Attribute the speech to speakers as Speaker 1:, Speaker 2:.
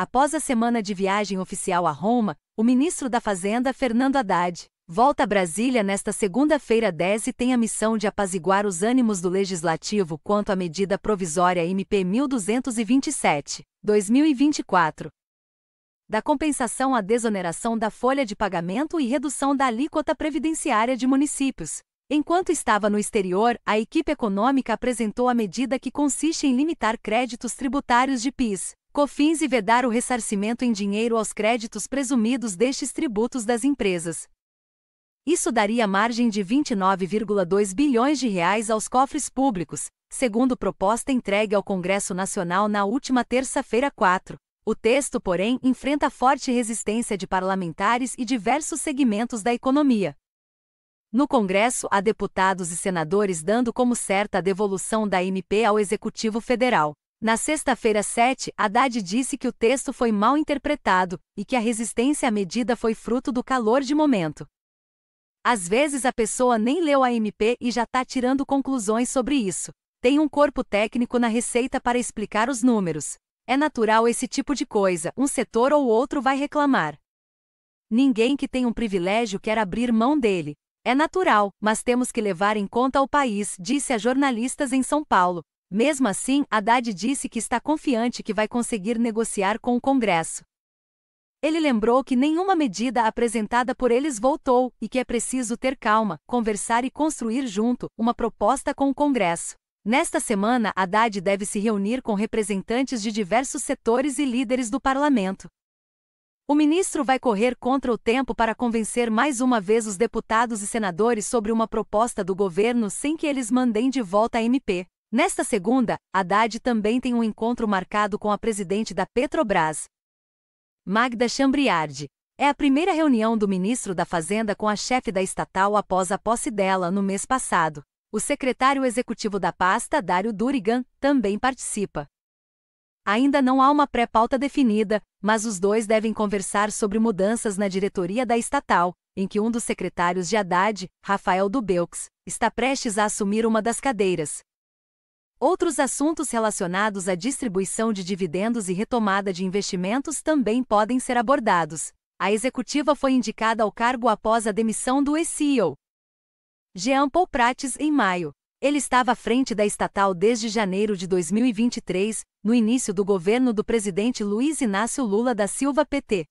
Speaker 1: Após a semana de viagem oficial a Roma, o ministro da Fazenda, Fernando Haddad, volta a Brasília nesta segunda-feira 10 e tem a missão de apaziguar os ânimos do Legislativo quanto à medida provisória MP 1227, 2024, da compensação à desoneração da folha de pagamento e redução da alíquota previdenciária de municípios. Enquanto estava no exterior, a equipe econômica apresentou a medida que consiste em limitar créditos tributários de PIS, COFINS e vedar o ressarcimento em dinheiro aos créditos presumidos destes tributos das empresas. Isso daria margem de 29,2 bilhões de reais aos cofres públicos, segundo proposta entregue ao Congresso Nacional na última terça-feira 4. O texto, porém, enfrenta forte resistência de parlamentares e diversos segmentos da economia. No Congresso, há deputados e senadores dando como certa a devolução da MP ao Executivo Federal. Na sexta-feira 7, Haddad disse que o texto foi mal interpretado e que a resistência à medida foi fruto do calor de momento. Às vezes a pessoa nem leu a MP e já está tirando conclusões sobre isso. Tem um corpo técnico na Receita para explicar os números. É natural esse tipo de coisa, um setor ou outro vai reclamar. Ninguém que tem um privilégio quer abrir mão dele. É natural, mas temos que levar em conta o país, disse a jornalistas em São Paulo. Mesmo assim, Haddad disse que está confiante que vai conseguir negociar com o Congresso. Ele lembrou que nenhuma medida apresentada por eles voltou e que é preciso ter calma, conversar e construir junto uma proposta com o Congresso. Nesta semana, Haddad deve se reunir com representantes de diversos setores e líderes do parlamento. O ministro vai correr contra o tempo para convencer mais uma vez os deputados e senadores sobre uma proposta do governo sem que eles mandem de volta a MP. Nesta segunda, Haddad também tem um encontro marcado com a presidente da Petrobras, Magda Chambriardi. É a primeira reunião do ministro da Fazenda com a chefe da estatal após a posse dela no mês passado. O secretário executivo da pasta, Dário Durigan, também participa. Ainda não há uma pré-pauta definida, mas os dois devem conversar sobre mudanças na diretoria da estatal, em que um dos secretários de Haddad, Rafael Dubeux, está prestes a assumir uma das cadeiras. Outros assuntos relacionados à distribuição de dividendos e retomada de investimentos também podem ser abordados. A executiva foi indicada ao cargo após a demissão do ex-CEO, Jean Paul Prates, em maio. Ele estava à frente da estatal desde janeiro de 2023, no início do governo do presidente Luiz Inácio Lula da Silva PT.